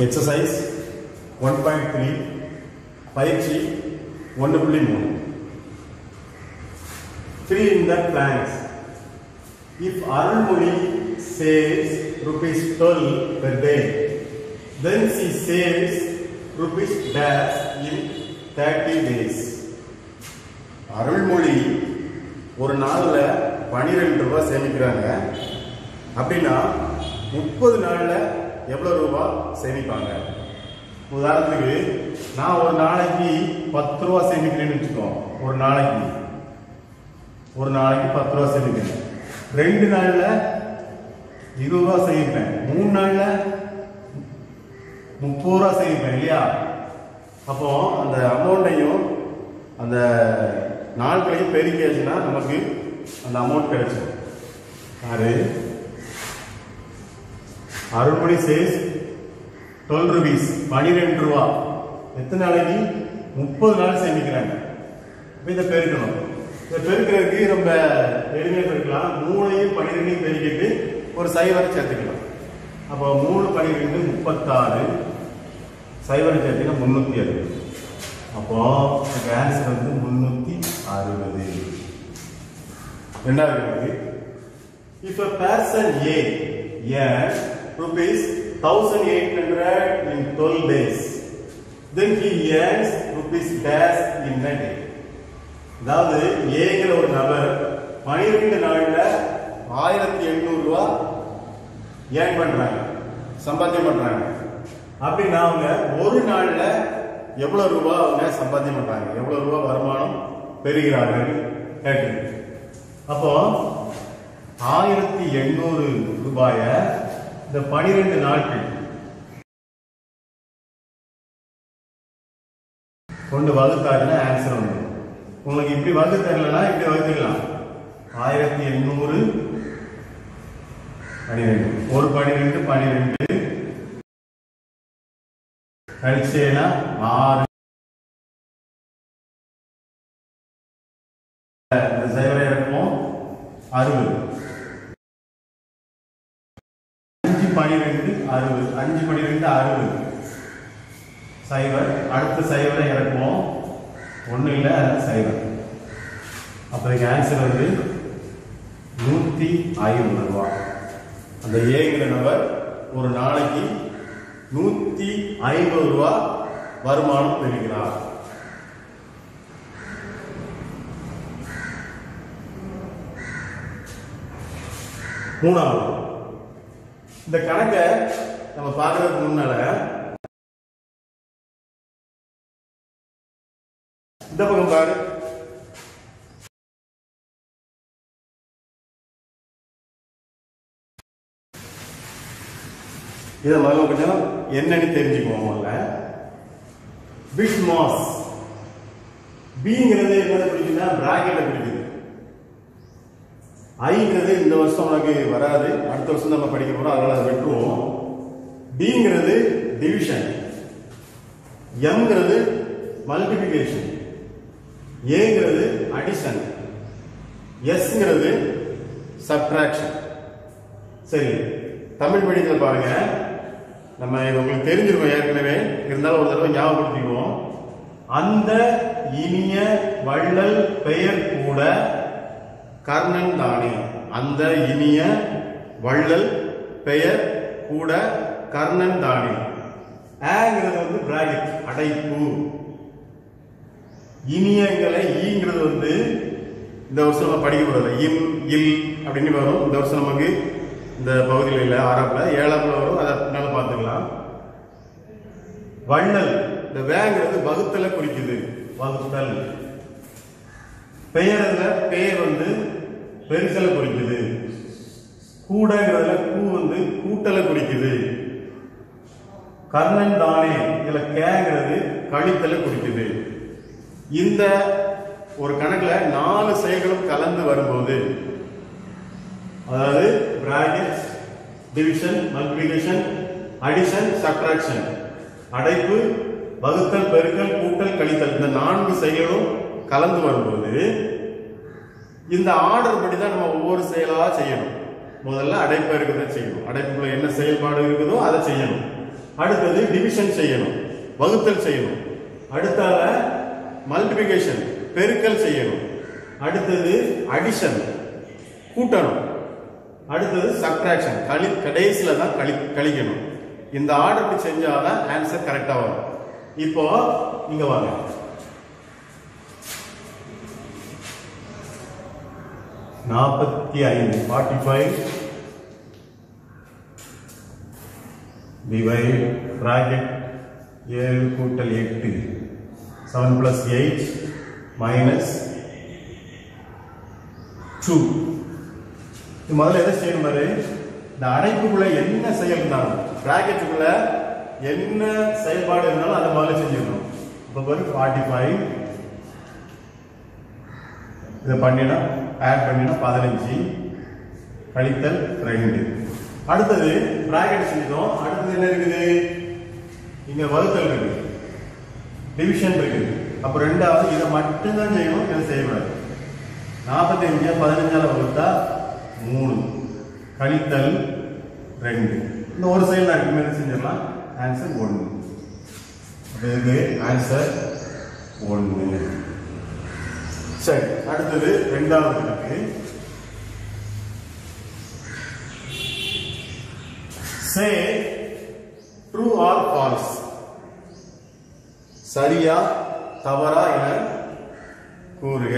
Exercise one point three பயிற்சி ஒன்று புள்ளி மூணு three in the plans if Arulmozhi saves rupees twelve per day then she saves rupees days in thirty days Arulmozhi ஒரு நாளில் பன்னிரெண்டு ரூபா சேமிக்கிறாங்க அப்படின்னா முப்பது நாளில் எவ்வளோ ரூபாய் சேமிப்பாங்க? உதாரணத்துக்கு நான் ஒரு நாளைக்கு பத்து ரூபா சேமிக்கிறேன்னு வச்சுக்கோம். ஒரு நாளைக்கு. ஒரு நாளைக்கு பத்து ரூபா சேமிக்கிறேன். ரெண்டு நாளில் இருபது ரூபா சேமிப்பேன். மூணு நாளில் முப்பது ரூபா சேமிப்பேன் இல்லையா? அப்போ அந்த அமௌண்ட்டையும் அந்த நாட்களையும் பெருக்கியாச்சுன்னா நமக்கு அந்த அமௌண்ட் கிடைச்சிடும் யாரு? அருள்மொழி சேஸ் டுவெல் ருபீஸ் பனிரெண்டு ரூபா. எத்தனை நாளைக்கு? முப்பது நாள் சேமிக்கிறாங்க. இப்போ இதை பெருக்கணும். இதை பெருக்கிறதுக்கு ரொம்ப எளிமையாக பெருக்கலாம். மூணையும் பனிரெண்டையும் பெருக்கிட்டு ஒரு சைவரை சேர்த்துக்கலாம். அப்போ மூணு பனிரெண்டு முப்பத்தாறு. சைவரை சேர்த்தீங்கன்னா முந்நூற்றி அறுபது. அப்போ இதுக்கு ஆன்சர் வந்து முந்நூற்றி அறுபது. ரெண்டாவது இப்போ பேர்சன் ஏ ஏன் rupees 1800 in 12 days, then he earns rupees dash in a day. அதாவது ஏங்கிற ஒரு நபர் பனிரெண்டு நாளில் ஆயிரத்தி எண்ணூறு ரூபா ஏர்ன் பண்றாங்க சம்பாத்தியம் பண்றாங்க. அப்படின்னா அவங்க ஒரு நாளில் எவ்வளவு ரூபா அவங்க சம்பாத்தியம் பண்றாங்க? எவ்வளவு ரூபாய் வருமானம் பெறுகிறார்கள்? கேட்டு அப்போ ஆயிரத்தி எண்ணூறு ரூபாயை இந்த பனிரெண்டு நாட்கள் கொண்டு வகுத்தாருன்னா ஆன்சர் வந்துடும் உங்களுக்கு இப்படி வகுத்து தரலன்னா இப்படி வகுத்துக்கலாம். ஆயிரத்தி எண்ணூறு பனிரெண்டு. ஒரு பனிரெண்டு பனிரெண்டு. கழிச்சேனா ஆறு இந்த சைவரை இறக்குவோம் அறுபது அஞ்சு பனிரெண்டு அறுபது அஞ்சு பனிரெண்டு அறுபது. சைவர் அடுத்த சைவரை இறக்குவோம். ஒன்றும் இல்லை சைபர். சைவர் அப்போ இதுக்கு ஆன்சர் வந்து நூற்றி ஐம்பது ரூபா. அந்த ஏங்கிற நபர் ஒரு நாளைக்கு நூற்றி ஐம்பது ரூபா வருமானம் பெறுகிறார். மூணாவது. இந்த கணக்கை நம்ம பார்க்கறதுக்கு முன்னால இந்த பக்கம் பாரு. இதை முதல்ல கொஞ்சம் என்னன்னு தெரிஞ்சுக்குவோம் முதல்ல. பிட் மாஸ் பிங்கிறது என்ன பிடிக்குன்னா பிராக்கெட்டை பிடிக்குது. ஐங்கிறது இந்த வருஷம் உனக்கு வராது. அடுத்த வருஷம் நம்ம படிக்க போறோம். அதனால அதை விட்டுருவோம். டிங்கிறது டிவிஷன் எம்ங்கிறது மல்டிபிகேஷன் ஏங்கிறது அடிஷன் எஸ்ங்கிறது சப்ட்ராக்ஷன் சரி தமிழ் மீடியத்தில் பாருங்க. நம்ம இது உங்களுக்கு தெரிஞ்சிருக்கோம் ஏற்கனவே. இருந்தாலும் ஒரு தடவை ஞாபகப்படுத்திக்குவோம். அந்த இனிய வள்ளல் பெயர் கூட கர்ணன் தானே. அந்த இனிய வள்ளல் பெயர் கூட கர்ணன் தானே. ஏங்கிறது வந்து பிராக்கெட் அடைப்பு. இனியங்களை ஈங்கிறது வந்து இந்த வருஷம் நம்ம படிக்க போறது இம் இல் அப்படின்னு வரும். இந்த வருஷம் நமக்கு இந்த பகுதியில் இல்லை ஆறாப்புல ஏழாப்புல வரும். அதை பின்னால பார்த்துக்கலாம். வள்ளல் இந்த வேங்கிறது வகுத்தலை குறிக்குது. வகுத்தல். பெயர்ல பெயர் வந்து பெருசலை குறிக்குது. கூடங்கிறதுல கூ வந்து கூட்டலை குறிக்குது. கர்ணன் தானே இதுல கேங்கிறது கழித்தலை குறிக்குது. இந்த ஒரு கணக்குல நாலு செயல்களும் கலந்து வரும்போது அதாவது bracket division multiplication addition subtraction அடைப்பு வகுத்தல் பெருக்கல் கூட்டல் கழித்தல் இந்த நான்கு செயலும் கலந்து வரும்போது இந்த ஆர்டர் படி தான் நம்ம ஒவ்வொரு செயலாக செய்யணும். முதல்ல அடைப்பு இருக்கிறத செய்யணும். அடைப்புக்குள்ள என்ன செயல்பாடு இருக்குதோ அதை செய்யணும். அடுத்தது டிவிஷன் செய்யணும். வகுத்தல் செய்யணும். அடுத்தால மல்டிபிகேஷன் பெருக்கல் செய்யணும். அடுத்தது அடிஷன் கூட்டணும். அடுத்தது சப்ட்ராக்ஷன் கழி கடைசியில் தான் கழி கழிக்கணும். இந்த ஆர்டர் செஞ்சால் தான் ஆன்சர் கரெக்டாக வரும். இப்போ இங்கே வாங்க. நாற்பத்தி ஐந்து ஃபார்ட்டி ஃபைவ் டிவைட் ப்ராக்கெட் ஏழு கூட்டல் எட்டு seven plus eight minus two இது முதல்ல எதை செய்யணும் பாரு? இந்த அடைப்புக்குள்ள என்ன செயல் இருந்தாலும் பிராக்கெட்டுக்குள்ள என்ன செயல்பாடு இருந்தாலும் அதை முதல்ல செஞ்சிடணும். இப்போ பாரு ஃபார்ட்டி ஃபைவ் இதை பண்ணினா ஆட் பண்ணினா பதினஞ்சு. கழித்தல் ரெண்டு. அடுத்தது ப்ராக்கெட் செஞ்சோம் அடுத்தது என்ன இருக்குது? இங்க வகுத்தல் இருக்கு டிவிஷன் இருக்குது. அப்போ ரெண்டாவது இதை மட்டும்தான் செய்யணும் இதை செய்யக்கூடாது. நாற்பத்தஞ்சு பதினஞ்சால வகுத்தா மூணு. கழித்தல் ரெண்டு. இந்த ஒரு சைடு நான் மேலே செஞ்சிடலாம்? ஆன்சர் ஒன்று அப்போ இதுக்கு ஆன்சர் ஒன்று சரி அடுத்தது ரெண்டாவது கணக்கு சே ட்ரூ ஆர் ஃபால்ஸ் சரியா தவறா என கூறுக.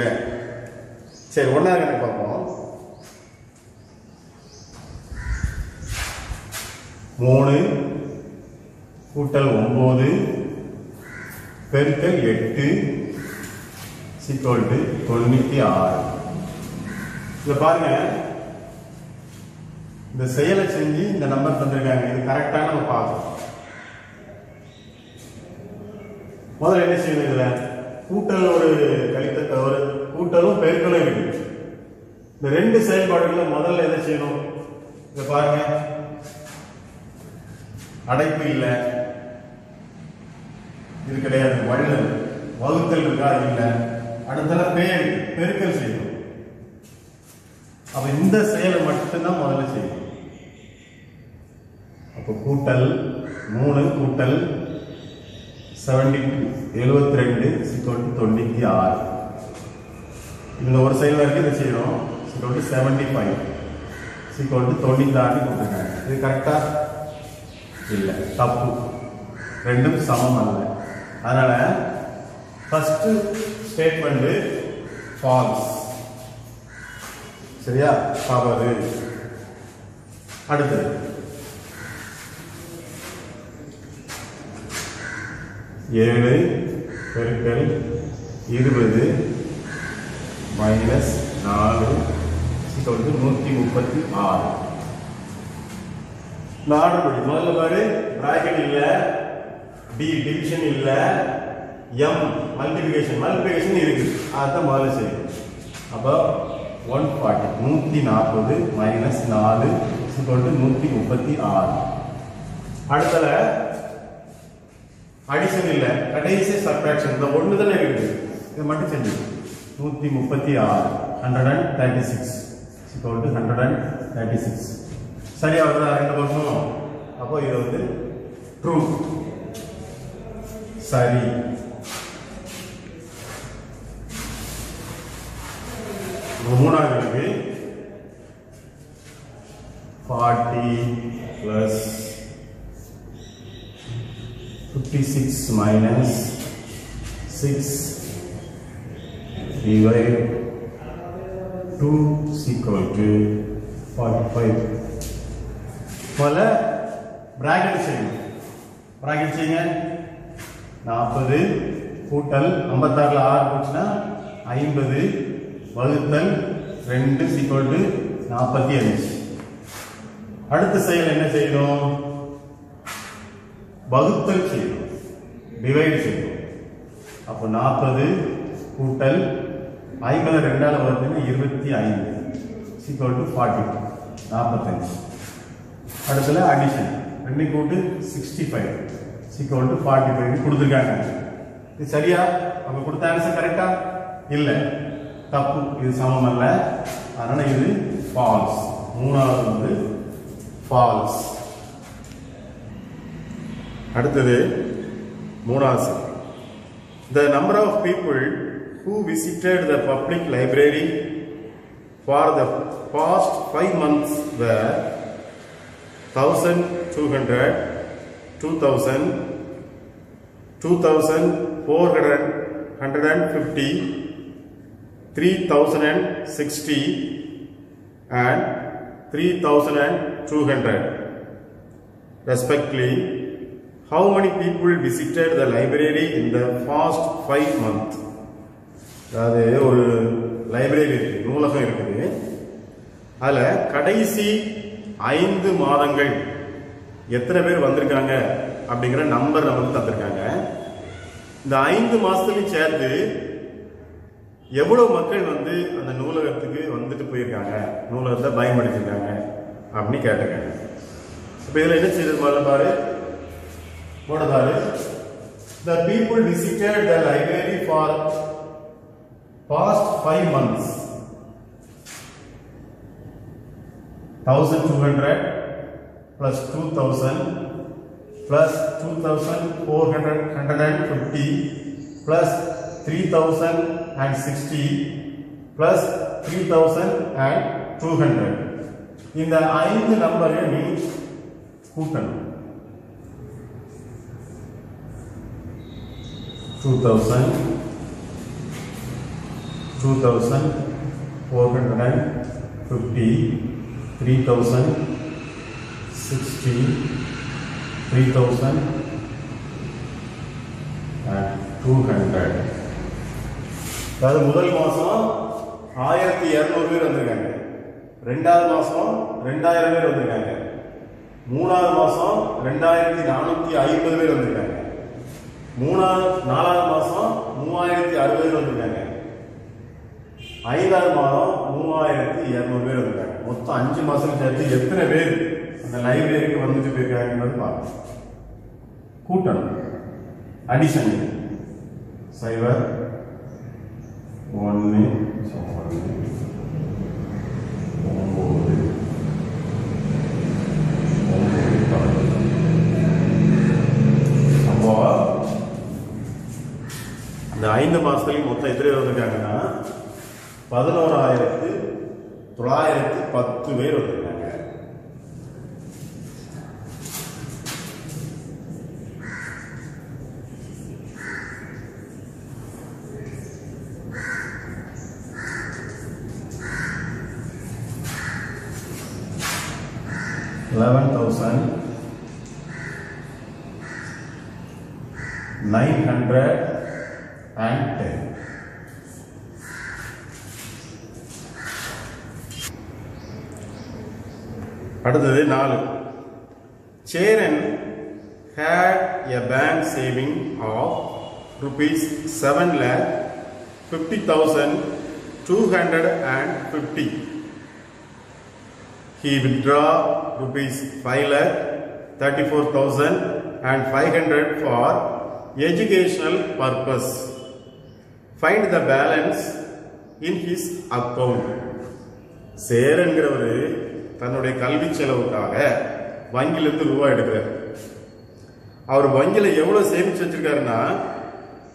சரி ஒன்னா கணக்கு பார்ப்போம். மூணு கூட்டல் ஒன்பது பெருக்கல் எட்டு சிக்கோல் டு தொண்ணூத்தி ஆறு. இத பாருங்க. இந்த செயலை செஞ்சு இந்த நம்பர் தந்திருக்காங்க. இது கரெக்டா நம்ம பார்க்கணும் முதல்ல என்ன செய்யணும் இதில்? கூட்டல் ஒரு கழித்த ஒரு கூட்டலும் பெருக்கலும் இருக்கு. இந்த ரெண்டு செயல்பாடுகளை முதல்ல என்ன செய்யணும்? இதை பாருங்க. அடைப்பு இல்லை. இது கிடையாது. வள்ளல் வகுத்தல் இருக்கா? இல்லை. அடுத்தல பேர் பெருக்கல் செய்யணும் அப்ப இந்த செயலை மட்டும்தான் முதல்ல செய்யணும். அப்ப கூட்டல் மூணு கூட்டல் செவன்டி எழுபத்தி ரெண்டு சிக்கோட்டு தொண்ணூத்தி ஆறு. இந்த ஒரு சைடில் வரைக்கும் இதை செய்யணும். சிக்கோட்டு செவன்டி ஃபைவ் சிக்கோட்டு தொண்ணூத்தி ஆறு கொடுத்துருக்காங்க. இது கரெக்டாக இல்லை தப்பு. ரெண்டும் சமம் அல்ல. அதனால ஃபர்ஸ்ட் ஸ்டேட்மெண்ட் ஃபால்ஸ் சரியா? தவறு. அடுத்தது. ஏழு பெருக்கல் இருபது மைனஸ் நாலு வந்து நூற்றி முப்பத்தி ஆறு. இந்த ஆர்டர் படி. முதல்ல பாரு. பிராக்கெட் இல்லை. டி டிவிஷன் இல்லை. எம் மல்டிபிகேஷன் மல்டிபிகேஷன் இருக்கு. அதான் முதல்ல செய்யும் அப்போ ஒன் ஃபார்ட்டி நூற்றி நாற்பது மைனஸ் நாலு சொல்லிட்டு நூற்றி முப்பத்தி ஆறு. அடுத்தல அடிஷன் இல்லை கடைசி சப்ராக்ஷன் இந்த ஒன்று தானே இருக்குது. இதை மட்டும் செஞ்சு நூற்றி முப்பத்தி ஆறு hundred and thirty six to hundred and thirty six சரி வருதா? ரெண்டு பக்கமும். அப்போ இது வந்து ட்ரூ சரி. 36 minus 6 divided 2 is equal to 45 போல பிராக்கெட் செய்யுங்க. பிராக்கெட் செய்யுங்க. நாற்பது கூட்டல் ஐம்பத்தாறில் ஆறு போச்சுன்னா ஐம்பது வகுத்தல் ரெண்டு சீக்வல் டு நாற்பத்தி அஞ்சு. அடுத்த செயல் என்ன செய்யணும்? வகுத்தல் செய்யணும். டிவைட் செய்யணும் அப்போ நாற்பது கூட்டல் ஐம்பது ரெண்டால் வருதுன்னா இருபத்தி ஐந்து. சீக்வல் டு ஃபார்ட்டி நாற்பத்தஞ்சு. அடுத்தல அடிஷன் ரெண்டு கூட்டு sixty five equal to forty five கொடுத்துருக்காங்க. இது சரியா? அவங்க கொடுத்த ஆன்சர் கரெக்டா இல்லை. தப்பு. இது சமம் அல்ல. அதனால இது ஃபால்ஸ் மூணாவது வந்து ஃபால்ஸ் அடுத்தது Munasir. The number of people who visited the public library for the past five months were 1200, 2000, 2450, 3060 and 3200 respectively How many people visited the library in the past five months? அதாவது ஒரு library இருக்கு நூலகம் இருக்குது. அதில் கடைசி ஐந்து மாதங்கள் எத்தனை பேர் வந்திருக்காங்க அப்படிங்கிற நம்பர் நமக்கு தந்திருக்காங்க. இந்த ஐந்து மாதத்துலையும் சேர்த்து எவ்வளோ மக்கள் வந்து அந்த நூலகத்துக்கு வந்துட்டு போயிருக்காங்க நூலகத்தை பயன்படுத்தியிருக்காங்க அப்படின்னு கேட்டிருக்காங்க. இப்போ இதில் என்ன செய்யறது பாரு. பாரு போட பாரு The people visited the library for past five months. 1200 plus 2000 plus 2450 plus 3060 plus 3200 இந்த ஐந்து நம்பரை நீ கூட்டணும் two thousand two thousand four hundred and fifty three thousand sixty three thousand and two hundred அதாவது முதல் மாதம் ஆயிரத்தி இரநூறு பேர் வந்திருக்காங்க. ரெண்டாவது மாதம் ரெண்டாயிரம் பேர் வந்திருக்காங்க. மூணாவது மாதம் ரெண்டாயிரத்தி நானூற்றி ஐம்பது பேர் வந்திருக்காங்க. மூணாவது நாலாவது மாசம் மூவாயிரத்தி அறுபது பேர் வந்திருக்காங்க. ஐந்தாவது மாதம் மூவாயிரத்தி இரநூறு பேர் வந்திருக்காங்க. மொத்தம் அஞ்சு மாசம் சேர்த்து எத்தனை பேர் அந்த லைப்ரரிக்கு வந்துட்டு போயிருக்காங்கன்றது பார்க்கணும். கூட்டணும். அடிஷன் சைபர் ஒன்று ஒன்பது ஒன்பது பதினொன்று அப்போ இந்த ஐந்து மாசத்துலயும் மொத்தம் எத்தனை பேர் வந்திருக்காங்கன்னா பதினோராயிரத்து தொள்ளாயிரத்து பத்து பேர் வந்திருக்காங்க. அடுத்தது நாலு Cheran had a bank saving of rupees 7 lakh 50,250 he withdraw rupees 5 lakh 34,000 and 500 for educational purpose find the balance in his account சேரன்கிறவர் தன்னுடைய கல்வி செலவுக்காக வங்கியிலிருந்து ரூபாய் எடுக்கிறார். அவர் வங்கியில எவ்வளவு சேமிச்சு வச்சிருக்காருன்னா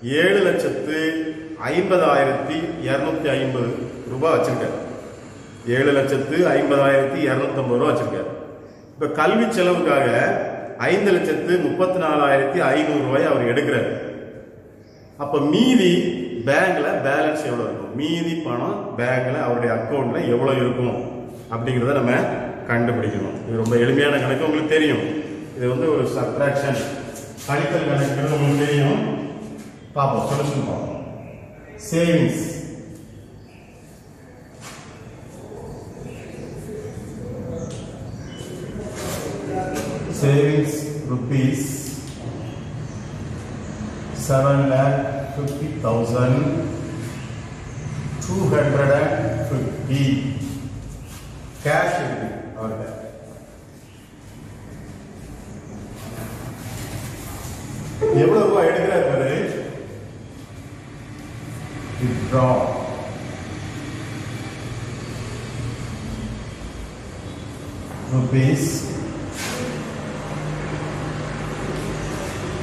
ஏழு லட்சத்து ஐம்பதாயிரத்தி இரநூத்தி ஐம்பது ரூபாய் வச்சிருக்காரு. ஏழு லட்சத்து ஐம்பதாயிரத்தி இரநூத்தம்பது ரூபா வச்சிருக்காரு. இப்ப கல்வி செலவுக்காக ஐந்து லட்சத்து முப்பத்தி நாலாயிரத்தி ஐநூறு ரூபாய் அவர் எடுக்கிறார். அப்ப மீதி பேங்க்ல பேலன்ஸ் எவ்வளவு இருக்கும்? மீதி பணம் பேங்க்ல அவருடைய அக்கௌண்ட்ல எவ்வளவு இருக்கும்? அப்படிங்கிறத நம்ம கண்டுபிடிக்கணும். இது ரொம்ப எளிமையான கணக்கு உங்களுக்கு தெரியும். இது வந்து ஒரு சப்ட்ராக்ஷன் கழித்தல் கணக்குங்கிறது உங்களுக்கு தெரியும். பார்ப்போம் சொல்யூஷன் பார்ப்போம். Savings savings rupees seven lakh fifty thousand two hundred and fifty cash இருக்கு அவர்கிட்ட எவ்வளவு ரூபாய் எடுக்கிறார் பாரு withdraw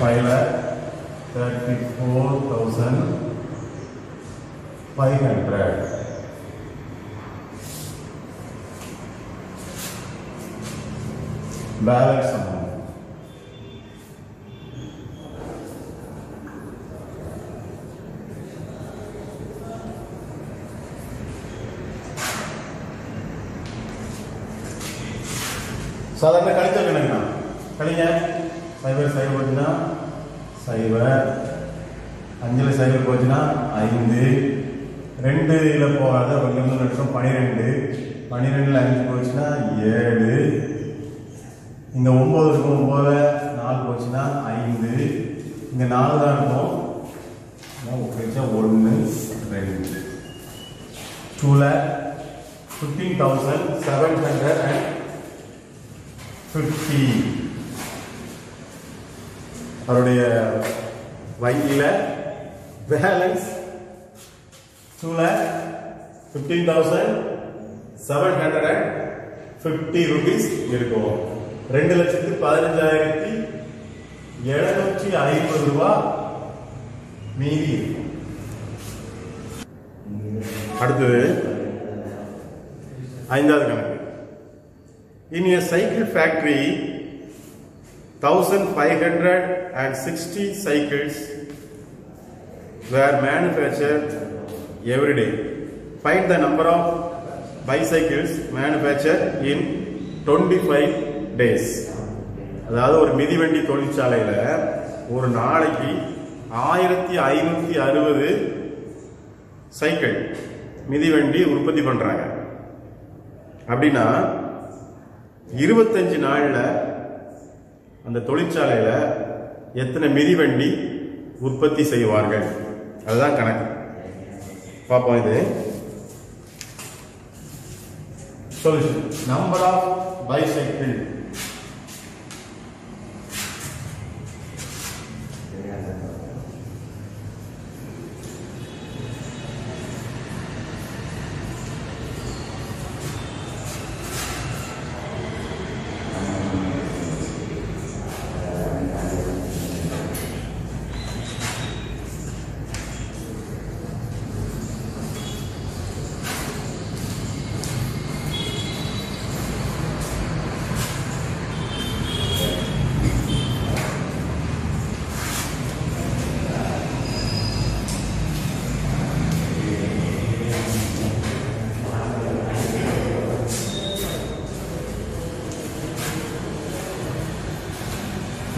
rupees five lakh thirty four thousand five hundred balance amount சாதாரண கழித்தல் கணக்குண்ணா கழிங்க சைபர் சைபர் போச்சுன்னா சைபர் அஞ்சில் சைபர் போச்சுன்னா ஐந்து. ரெண்டு இதில் போகாத ஒன்று மூணு லட்சம் பன்னிரெண்டு பன்னிரெண்டில் அஞ்சு போச்சுன்னா ஏழு. இங்கே ஒம்பது இருக்கும் ஒம்பது நாலு போச்சுன்னா ஐந்து. இங்கே நாலு தான் இருக்கும். ஒன்று ரெண்டு. Two lakh fifteen thousand seven hundred and fifty அவருடைய வங்கியில் balance two lakh fifteen thousand seven hundred and fifty rupees இருக்கும். ரெண்டு லட்சத்து பதினஞ்சாயிரத்தி எழுநூற்றி ஐம்பது ரூபா மீதி இருக்கும். அடுத்தது ஐந்தாவது கணக்கு. Thousand five hundred factory, 1560 cycles were manufactured every day. Find the number of bicycles manufactured in 25 days. அதாவது ஒரு மிதிவண்டி தொழிற்சாலையில ஒரு நாளைக்கு ஆயிரத்தி ஐநூத்தி அறுபது சைக்கிள் மிதிவண்டி உற்பத்தி பண்றாங்க அப்படின்னா இருபத்தஞ்சு நாள்ல அந்த தொழிற்சாலையில எத்தனை மிதிவண்டி உற்பத்தி செய்வார்கள்? அதுதான் கணக்கு. பார்ப்போம் இது. சொல்யூஷன் நம்பர் ஆஃப் பைசைக்கிள்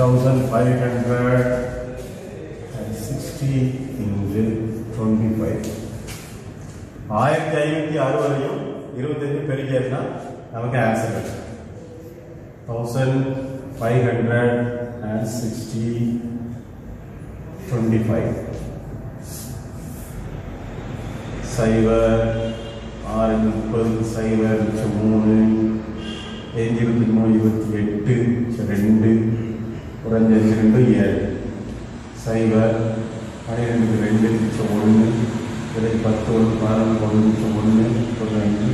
1500 சைபர் பன்னிரெண்டுக்கு ரெண்டு மிச்சம் ஒன்று இருபத்தி பத்து ஒன்று பதினொன்று ஒன்று மிச்சம் ஒன்று தொண்ணூறு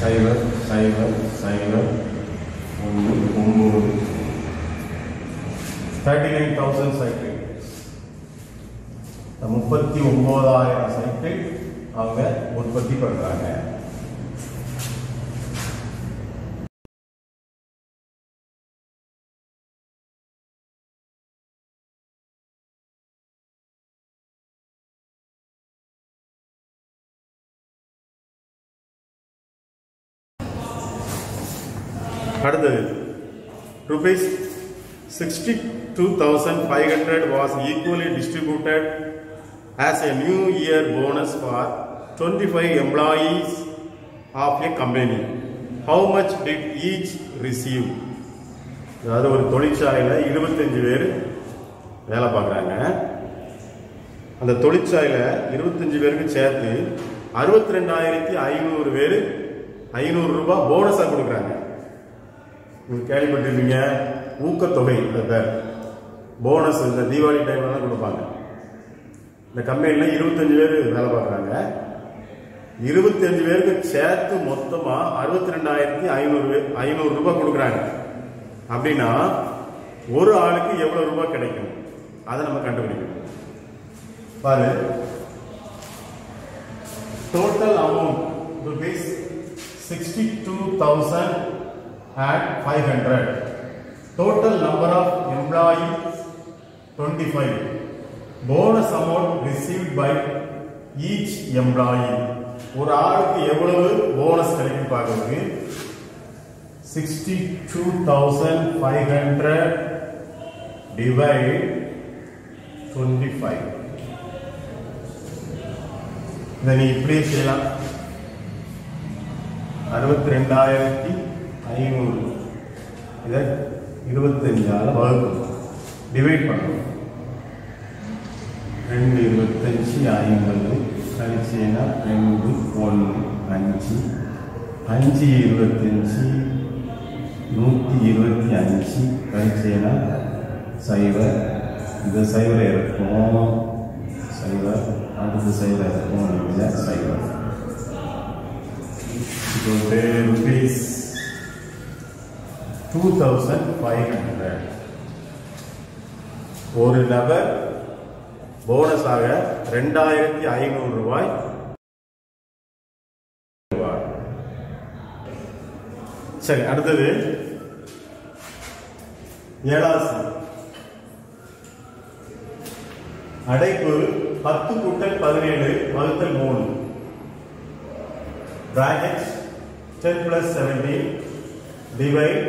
சைபர் சைபர் சைபர் ஒன்று ஒம்பது. தேர்ட்டி நைன் தௌசண்ட் சைக்கிள் முப்பத்தி ஒன்பதாயிரம் சைக்கிள் அவங்க உற்பத்தி பண்ணுறாங்க rupees 62,500 was equally distributed as a new year bonus for 25 employees of a company. How much did each receive? அதாவது ஒரு தொழிற்சாலையில் இருபத்தஞ்சு பேர் வேலை பார்க்குறாங்க அந்த தொழிற்சாலையில் இருபத்தஞ்சு பேருக்கு சேர்த்து அறுபத்தி ரெண்டாயிரத்தி ஐநூறு பேர் ஐநூறு ரூபாய் போனஸாக கொடுக்குறாங்க நீங்கள் கேள்விப்பட்டிருப்பீங்க ஊக்கத்தொகை இந்த பேர் போனஸ் இந்த தீபாவளி டைமில் தான் கொடுப்பாங்க. இந்த கம்பெனியில் இருபத்தஞ்சு பேர் வேலை பார்க்குறாங்க. இருபத்தஞ்சு பேருக்கு சேர்த்து மொத்தமாக அறுபத்தி ரெண்டாயிரத்தி ஐநூறு ஐநூறு ரூபாய் கொடுக்குறாங்க. அப்படின்னா ஒரு ஆளுக்கு எவ்வளோ ரூபாய் கிடைக்கும்? அதை நம்ம கண்டுபிடிக்கணும். பாரு. Total amount rupees 62000 at 500 total number of employees 25 bonus amount received by each employee. ஒரு ஆளுக்கு எவ்வளவு போனஸ் கிடைக்கும் பார்க்கறதுக்கு? Sixty two thousand five hundred divide twenty five இதை நீ இப்படியே செய்யலாம். அறுபத்தி ரெண்டாயிரத்தி ஐநூறு. இதை இருபத்தஞ்சால் வகுக்கணும் டிவைட் பண்ணணும். ரெண்டு இருபத்தஞ்சி ஐம்பது. கழிச்சேன்னா ரெண்டு ஒன்று அஞ்சு. அஞ்சு இருபத்தஞ்சி நூற்றி இருபத்தி அஞ்சு. கழிச்சேன்னா சைவர் இந்த சைவரை இருக்கும் சைவர் அடுத்த சைவர் இருக்கும் இல்லை சைவர் இப்போ rupees two thousand five hundred ஒரு நபர் போனஸாக ரெண்டாயிரத்தி ஐநூறு ரூபாய் சரி அடுத்தது ஏழாவது அடைப்பு பத்து கூட்டல் பதினேழு வகுத்தல் மூணு. Bracket ten plus seventeen divide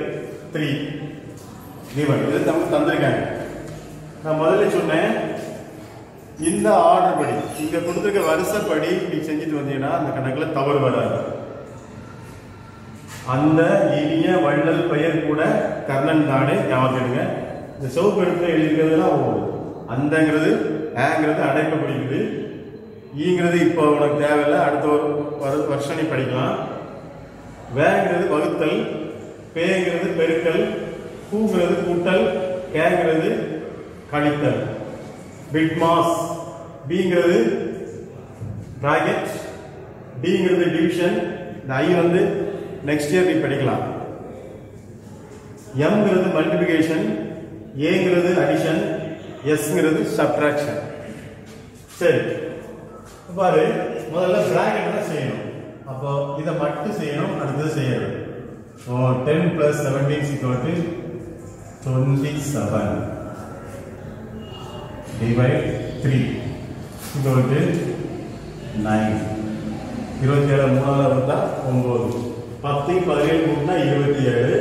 three given இது நமக்கு தந்திருக்காங்க. நான் முதல்ல சொன்னேன் இந்த ஆர்டர் படி இங்க கொடுத்துருக்க வருஷப்படி நீ செஞ்சுட்டு வந்தீங்கன்னா அந்த கணக்குல தவறு வராது. அந்த இனிய வள்ளல் பெயர் கூட கர்ணன் தானே ஞாபகம் இந்த சிவப்பு எழுத்துல எழுதிக்கிறதுலாம் அந்தங்கிறது ஏங்கிறது அடைப்பு பிடிக்குது ஈங்கிறது இப்போ உனக்கு தேவையில்லை அடுத்த ஒரு வருஷம் நீ படிக்கலாம். வேங்கிறது வகுத்தல் பேங்கிறது பெருக்கல் கூங்கிறது கூட்டல் கேங்கிறது கழித்தல். பிட் மாஸ் பிங்கிறது பிராக்கெட் டிங்கிறது டிவிஷன் இந்த ஐ வந்து நெக்ஸ்ட் இயர் நீ படிக்கலாம். எம்ங்கிறது மல்டிபிகேஷன் ஏங்கிறது அடிஷன் எஸ்ங்கிறது சப்ட்ராக்ஷன் சரி. பாரு முதல்ல பிராக்கெட் தான் செய்யணும். அப்போ இதை மட்டும் செய்யணும் அடுத்தது செய்யணும் so ten plus seventeen equal to twenty seven divide three equal to nine இருபத்தி ஏழு மூணாவது வந்தா ஒன்பது. பத்து பதினேழு மூணுனா இருபத்தி ஏழு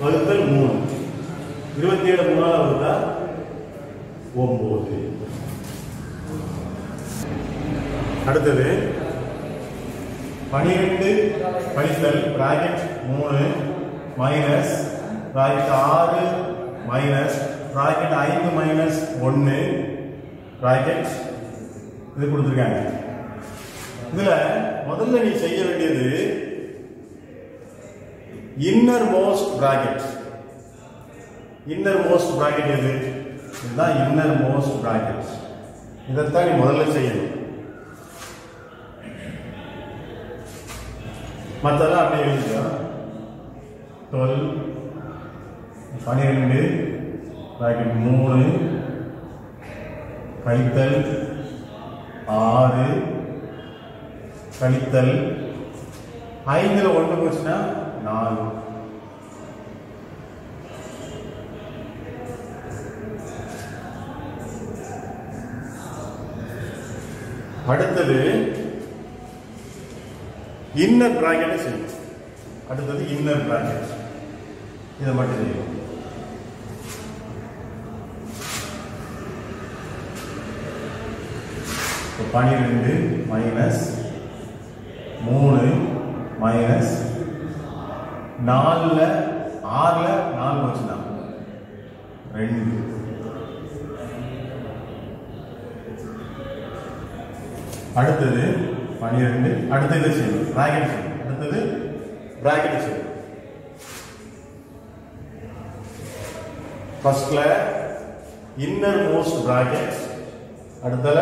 வகுத்தல் மூணு. இருபத்தி ஏழு மூணாவது வந்தா ஒம்பது அடுத்தது பனிரெண்டு கழித்தல் பிராக்கெட் மூணு மைனஸ் பிராக்கெட் ஆறு மைனஸ் பிராக்கெட் ஐந்து மைனஸ் ஒன்று பிராக்கெட் இது கொடுத்துருக்காங்க. இதில் முதல்ல நீ செய்ய வேண்டியது innermost bracket innermost bracket எது? இதுதான் இன்னர் மோஸ்ட் பிராக்கெட் இதைத்தான் நீ முதல்ல செய்யணும். மற்றெல்லாம் அப்படியே எழுதிக்கலாம் டுவெல் பன்னிரெண்டு பிராக்கெட் மூணு கழித்தல் ஆறு கழித்தல் ஐந்தில் ஒன்று போச்சுன்னா நாலு. அடுத்தது இன்னர் பிராக்கெட்டை செய்யும் அடுத்தது இன்னர் பிராக்கெட். இதை மட்டும் செய்யும் பனிரெண்டு மைனஸ் மூணு மைனஸ் நாலில் ஆறில் நாலு வச்சுதான். ரெண்டு. அடுத்தது பனிரெண்டு அடுத்தது செய்யணும்? பிராக்கெட் செய்யணும்? அடுத்தது பிராக்கெட் செய்யணும்? ஃபர்ஸ்ட்ல இன்னர் மோஸ்ட் பிராக்கெட் அடுத்தல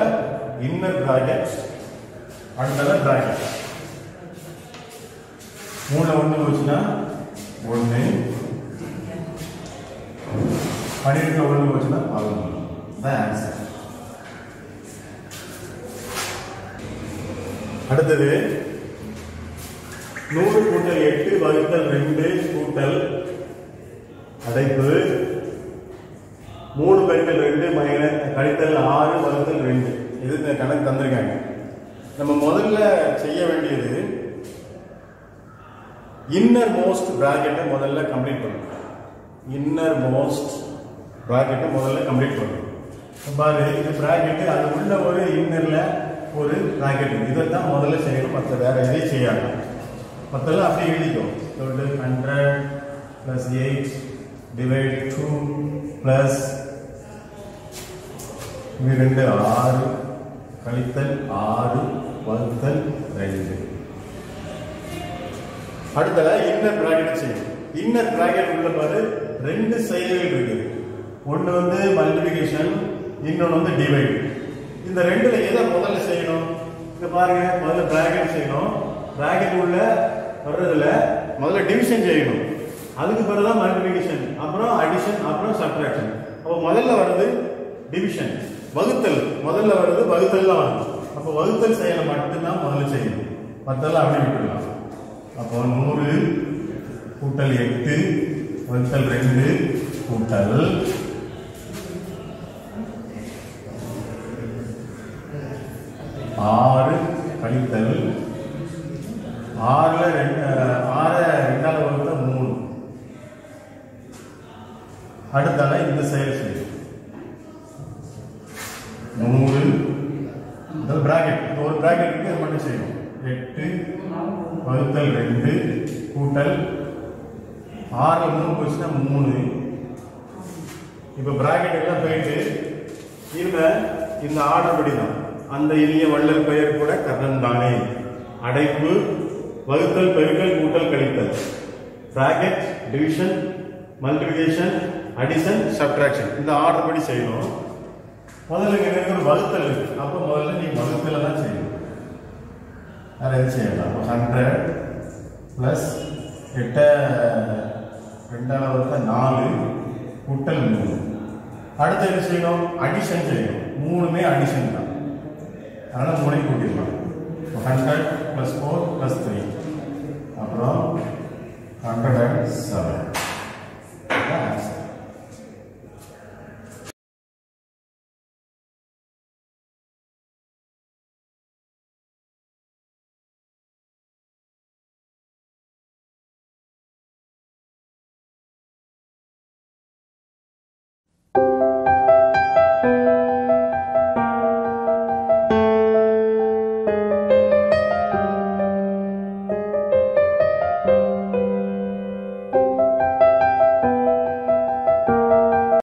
இன்னர் பிராக்கெட் அடுத்தல பிராக்கெட் மூணுல ஒன்று போச்சுன்னா ஒன்று பன்னிரெண்டு ஒன்று போச்சுன்னா பதினொன்று தான் ஆன்சர் அடுத்தது நூறு கூட்டல் எட்டு வகுத்தல் ரெண்டு கூட்டல் அடைப்பு மூணு பெருக்கல் ரெண்டு மைனஸ் கழித்தல் ஆறு வகுத்தல் ரெண்டு. இது இந்த கணக்கு தந்திருக்காங்க. நம்ம முதல்ல செய்ய வேண்டியது இன்னர் மோஸ்ட் பிராக்கெட்டை முதல்ல கம்ப்ளீட் பண்ணணும். இன்னர் மோஸ்ட் பிராக்கெட்டை முதல்ல கம்ப்ளீட் பண்ணணும். பாரு இது பிராக்கெட்டு அது உள்ள ஒரு இன்னரில் ஒரு ப்ராக்கெட் இதை தான் முதல்ல செய்யணும். மற்ற வேற எதையும் செய்யாது. மற்றெல்லாம் அப்படியே எழுதிக்கும் hundred plus eight divide two plus இது ரெண்டு ஆறு கழித்தல் ஆறு வகுத்தல் ரெண்டு. அடுத்தது இன்னர் பிராக்கெட் செய்யும் இன்னர் பிராக்கெட் உள்ள பாரு ரெண்டு செயல்கள் இருக்குது. ஒன்று வந்து மல்டிபிகேஷன் இன்னொன்று வந்து டிவைட் இந்த ரெண்டுல எதை முதல்ல செய்யணும்? இங்க பாருங்க முதல்ல பிராக்கெட் செய்யணும். பிராக்கெட் உள்ள வர்றதுல முதல்ல டிவிஷன் செய்யணும். அதுக்கு பிறகு தான் மல்டிபிகேஷன் அப்புறம் அடிஷன் அப்புறம் சப்ட்ராக்ஷன் அப்போ முதல்ல வர்றது டிவிஷன் வகுத்தல். முதல்ல வர்றது வகுத்தல் தான் வருது அப்போ வகுத்தல் செயலை மட்டும்தான் முதல்ல செய்யணும். மற்றெல்லாம் அப்படி விட்டுடலாம். அப்போ நூறு கூட்டல் எட்டு வகுத்தல் ரெண்டு கூட்டல். ஆறு கழித்தல். ஆறுல ரெண்டு ஆறு ரெண்டாவது வகுத்தல் மூணு. அடுத்தால இந்த செயல் செய்யும் நூறு இந்த பிராக்கெட் இந்த ஒரு பிராக்கெட் இருக்கு அது மட்டும் செய்யணும் எட்டு வகுத்தல் ரெண்டு கூட்டல் ஆறுல மூணு போச்சுன்னா மூணு. இப்போ பிராக்கெட் எல்லாம் போயிட்டு இதில் இந்த ஆர்டர் படி தான் அந்த இனிய வள்ளல் பெயர் கூட கர்ணன் தானே. அடைப்பு வகுத்தல் பெருக்கல் கூட்டல் கழித்தல். Bracket division multiplication addition subtraction இந்த ஆர்டர் படி செய்யணும். முதல்ல எனக்கு இருக்கிற வகுத்தல் இருக்கு. அப்போ முதல்ல நீ வகுத்தல தான் செய்யணும். அரேஞ்ச் செய்யலாம் அப்போ ஹண்ட்ரட் ப்ளஸ் எட்ட ரெண்டாவது நாலு குட்டல் மூணு. அடுத்து என்ன செய்யணும்? அடிஷன் செய்யணும். மூணுமே அடிஷன் தான். அதனால் மூணையும் கூட்டிடலாம். Hundred plus four plus three அப்புறம் ஹண்ட்ரட் அண்ட் செவன்